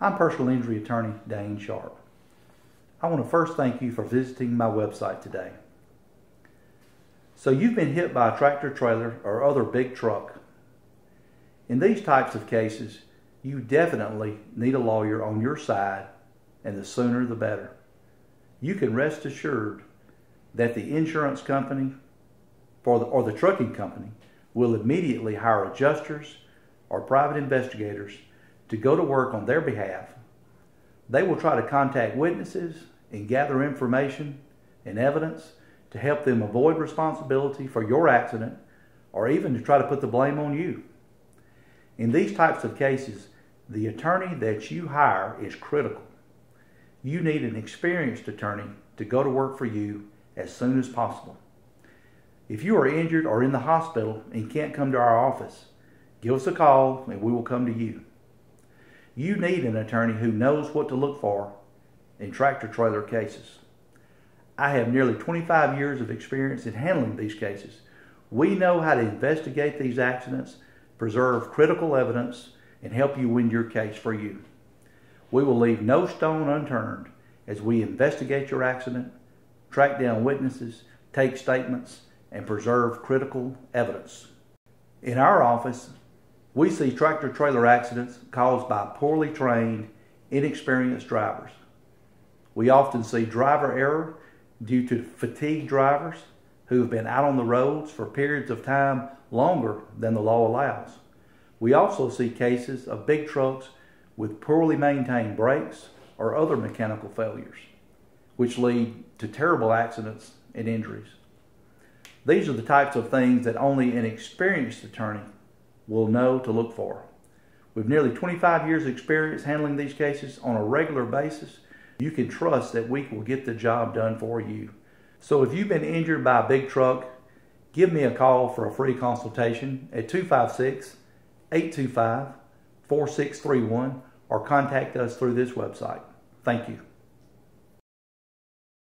I'm personal injury attorney Daine Sharpe. I want to first thank you for visiting my website today. So you've been hit by a tractor trailer or other big truck. In these types of cases, you definitely need a lawyer on your side, and the sooner the better. You can rest assured that the insurance company for the, or the trucking company will immediately hire adjusters or private investigators to go to work on their behalf. They will try to contact witnesses and gather information and evidence to help them avoid responsibility for your accident or even to try to put the blame on you. In these types of cases, the attorney that you hire is critical. You need an experienced attorney to go to work for you as soon as possible. If you are injured or in the hospital and can't come to our office, give us a call and we will come to you. You need an attorney who knows what to look for in tractor trailer cases. I have nearly 25 years of experience in handling these cases. We know how to investigate these accidents, preserve critical evidence, and help you win your case for you. We will leave no stone unturned as we investigate your accident, track down witnesses, take statements, and preserve critical evidence. In our office, we see tractor trailer accidents caused by poorly trained, inexperienced drivers. We often see driver error due to fatigued drivers who have been out on the roads for periods of time longer than the law allows. We also see cases of big trucks with poorly maintained brakes or other mechanical failures, which lead to terrible accidents and injuries. These are the types of things that only an experienced attorney will know to look for. With nearly 25 years' experience handling these cases on a regular basis, you can trust that we will get the job done for you. So if you've been injured by a big truck, give me a call for a free consultation at 256 825 4631 or contact us through this website. Thank you.